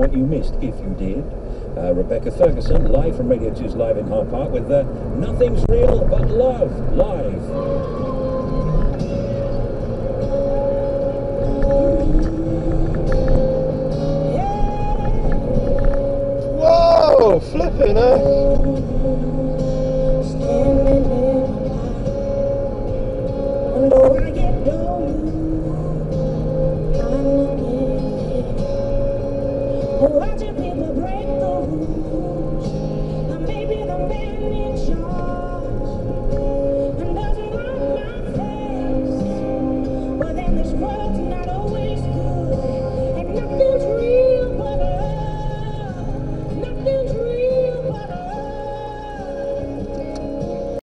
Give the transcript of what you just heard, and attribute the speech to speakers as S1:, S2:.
S1: what you missed, if you did. Uh, Rebecca Ferguson, live from Radio 2's Live in Hyde Park with the Nothing's Real But Love, live.
S2: Whoa, flipping eh? Standing in I get down. Roger people?